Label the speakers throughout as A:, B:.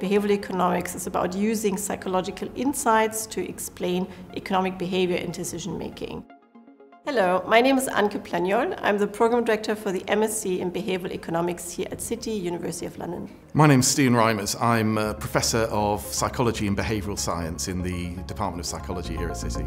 A: behavioral economics is about using psychological insights to explain economic behavior in decision making. Hello, my name is Anke Plagnol. I'm the Program Director for the MSc in Behavioral Economics here at City, University of London.
B: My name is Stian Reimers. I'm a Professor of Psychology and Behavioural Science in the Department of Psychology here at City.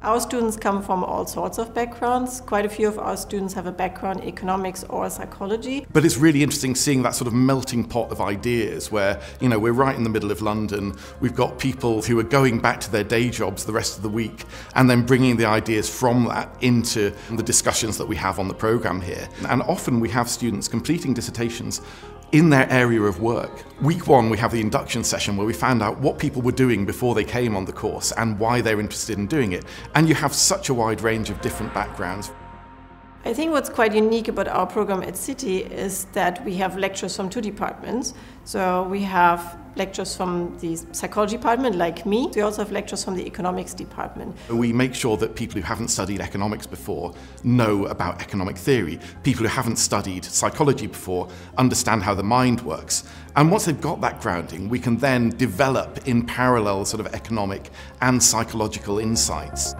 A: Our students come from all sorts of backgrounds. Quite a few of our students have a background in economics or psychology.
B: But it's really interesting seeing that sort of melting pot of ideas where, you know, we're right in the middle of London. We've got people who are going back to their day jobs the rest of the week and then bringing the ideas from that into the discussions that we have on the programme here. And often we have students completing dissertations in their area of work. Week one, we have the induction session where we found out what people were doing before they came on the course and why they're interested in doing it. And you have such a wide range of different backgrounds.
A: I think what's quite unique about our program at City is that we have lectures from two departments. So we have lectures from the psychology department, like me. We also have lectures from the economics department.
B: We make sure that people who haven't studied economics before know about economic theory. People who haven't studied psychology before understand how the mind works. And once they've got that grounding, we can then develop in parallel sort of economic and psychological insights.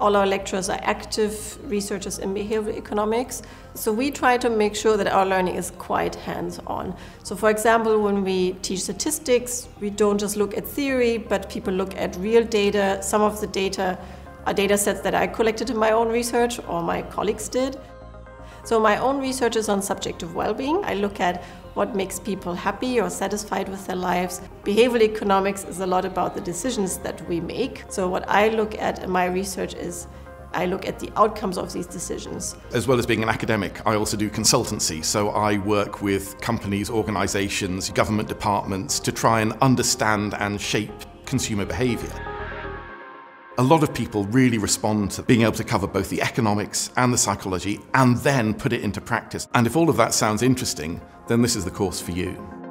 A: All our lecturers are active researchers in behavioral economics. So we try to make sure that our learning is quite hands-on. So for example, when we teach statistics, we don't just look at theory, but people look at real data. Some of the data are data sets that I collected in my own research or my colleagues did. So my own research is on subjective well-being. I look at what makes people happy or satisfied with their lives. Behavioral economics is a lot about the decisions that we make. So what I look at in my research is I look at the outcomes of these decisions.
B: As well as being an academic, I also do consultancy. So I work with companies, organisations, government departments to try and understand and shape consumer behaviour. A lot of people really respond to being able to cover both the economics and the psychology and then put it into practice. And if all of that sounds interesting, then this is the course for you.